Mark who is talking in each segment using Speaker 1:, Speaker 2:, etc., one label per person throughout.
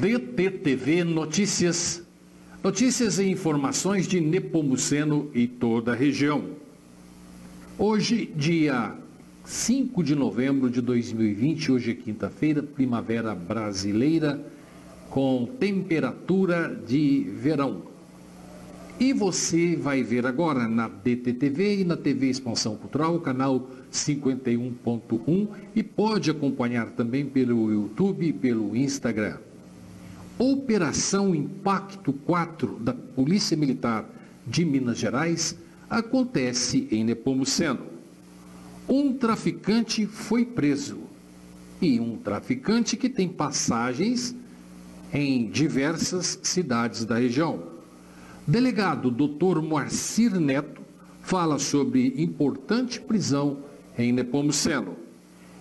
Speaker 1: DTTV Notícias. Notícias e informações de Nepomuceno e toda a região. Hoje, dia 5 de novembro de 2020, hoje é quinta-feira, primavera brasileira, com temperatura de verão. E você vai ver agora na DTTV e na TV Expansão Cultural, canal 51.1 e pode acompanhar também pelo YouTube e pelo Instagram. Operação Impacto 4 da Polícia Militar de Minas Gerais acontece em Nepomuceno. Um traficante foi preso e um traficante que tem passagens em diversas cidades da região. Delegado Dr. Moacir Neto fala sobre importante prisão em Nepomuceno.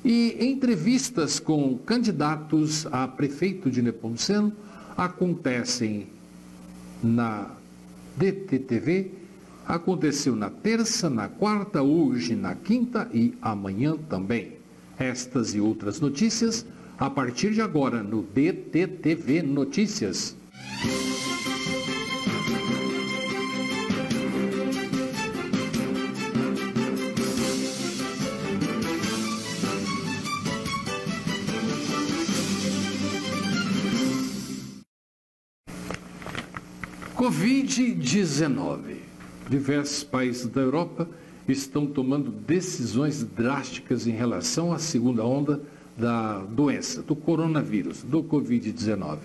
Speaker 1: E entrevistas com candidatos a prefeito de Nepomuceno acontecem na DTTV, aconteceu na terça, na quarta, hoje na quinta e amanhã também. Estas e outras notícias a partir de agora no DTTV Notícias. Covid-19. Diversos países da Europa estão tomando decisões drásticas em relação à segunda onda da doença, do coronavírus, do Covid-19.